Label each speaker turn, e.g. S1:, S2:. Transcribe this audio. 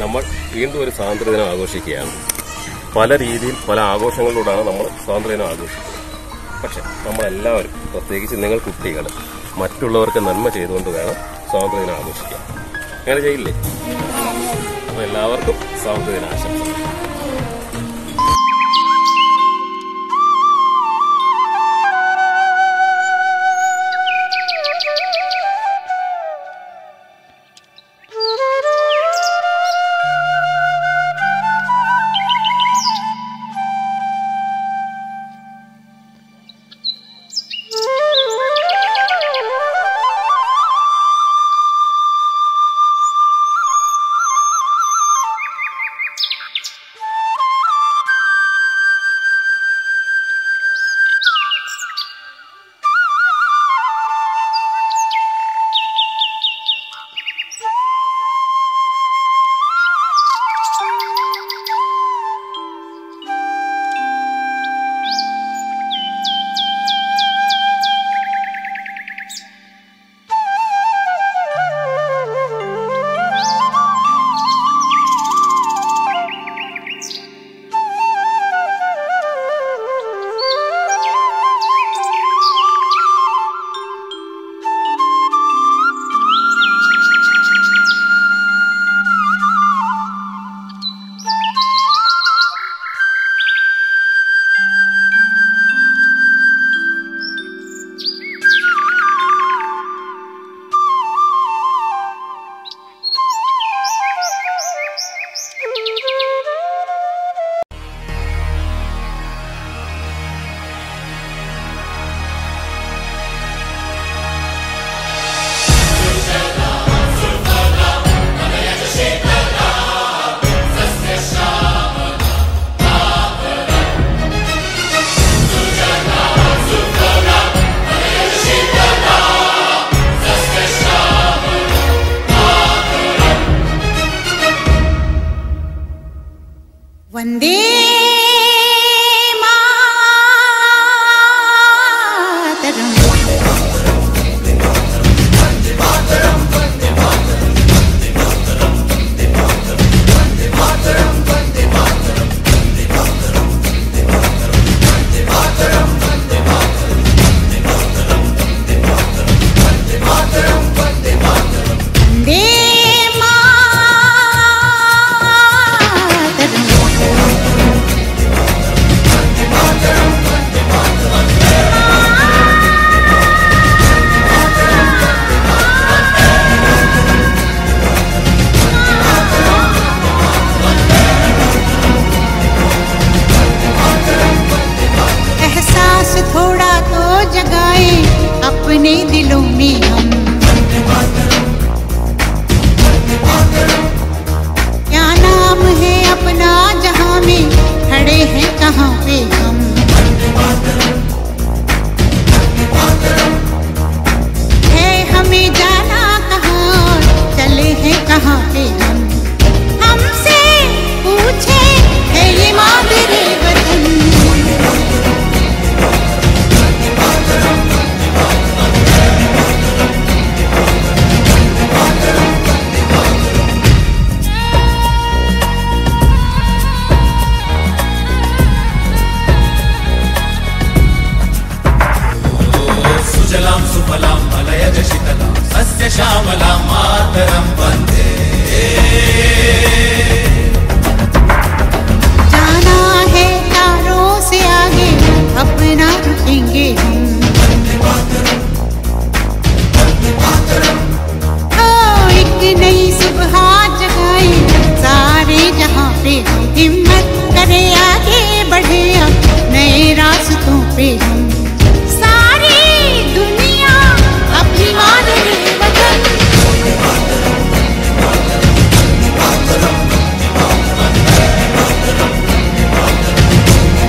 S1: നമ്മൾ വീണ്ടും ഒരു സ്വാതന്ത്ര്യദിനം ആഘോഷിക്കുകയാണ്. പല രീതിയിൽ പല ആഘോഷങ്ങളിലൂടെയാണ് നമ്മൾ സ്വാതന്ത്ര്യദിനം ആഘോഷിക്കുന്നത്. പക്ഷെ നമ്മളെല്ലാവരും പ്രത്യേകിച്ച് നിങ്ങൾ കുട്ടികൾ മറ്റുള്ളവർക്ക് നന്മ ചെയ്തുകൊണ്ട് വേണം സ്വാതന്ത്ര്യദിനം ആഘോഷിക്കാൻ. അങ്ങനെ ചെയ്യില്ലേ? അപ്പോൾ എല്ലാവർക്കും സ്വാതന്ത്ര്യദിന ആശംസ वन्दे